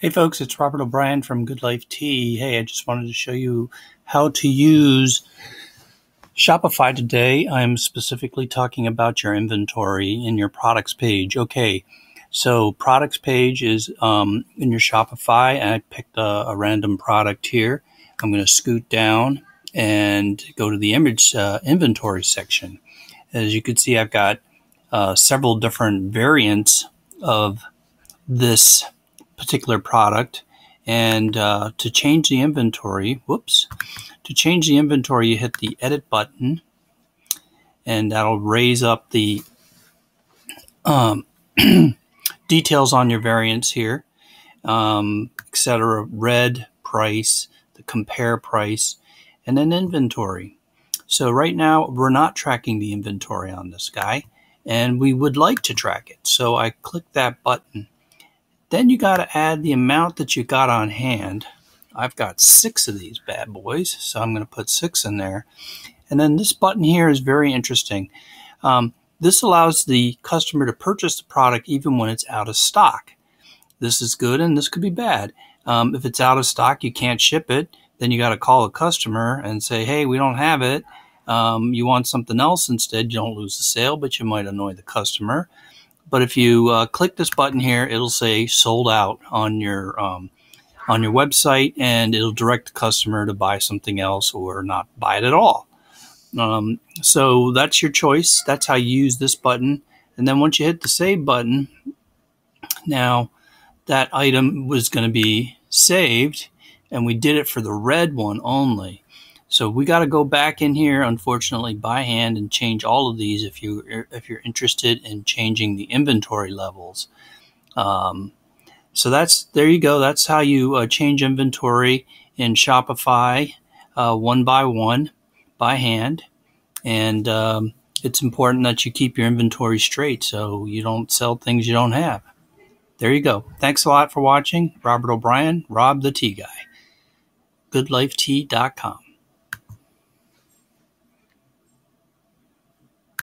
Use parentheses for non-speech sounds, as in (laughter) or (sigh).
Hey folks, it's Robert O'Brien from Good Life Tea. Hey, I just wanted to show you how to use Shopify today. I'm specifically talking about your inventory in your products page. Okay, so products page is um, in your Shopify, I picked a, a random product here. I'm going to scoot down and go to the image uh, inventory section. As you can see, I've got uh, several different variants of this particular product. And uh, to change the inventory, whoops, to change the inventory, you hit the edit button and that'll raise up the um, (clears throat) details on your variants here, um, etc. Red price, the compare price, and then inventory. So right now we're not tracking the inventory on this guy and we would like to track it. So I click that button then you got to add the amount that you got on hand. I've got six of these bad boys, so I'm going to put six in there. And then this button here is very interesting. Um, this allows the customer to purchase the product even when it's out of stock. This is good and this could be bad. Um, if it's out of stock, you can't ship it, then you got to call a customer and say, hey, we don't have it. Um, you want something else instead. You don't lose the sale, but you might annoy the customer. But if you uh, click this button here, it'll say sold out on your um, on your website, and it'll direct the customer to buy something else or not buy it at all. Um, so that's your choice. That's how you use this button. And then once you hit the save button, now that item was going to be saved, and we did it for the red one only. So we got to go back in here, unfortunately, by hand and change all of these if you if you're interested in changing the inventory levels. Um, so that's there you go. That's how you uh, change inventory in Shopify uh, one by one by hand, and um, it's important that you keep your inventory straight so you don't sell things you don't have. There you go. Thanks a lot for watching. Robert O'Brien, Rob the Tea Guy. GoodLifeTea.com.